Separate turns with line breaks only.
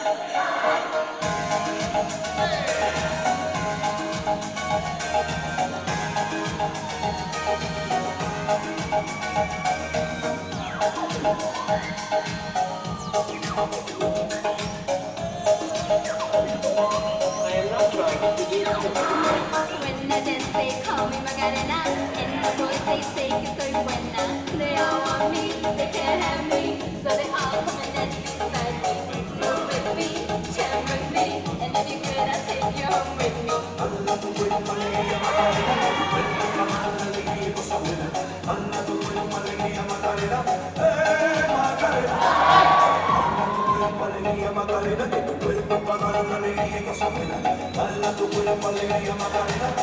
When
the dance they call me Macarena
Macarena, eh, Macarena. Baila tu cuerpo alegría, Macarena, que tu cuerpo para dar la alegría y cosa buena. Baila tu cuerpo alegría, Macarena.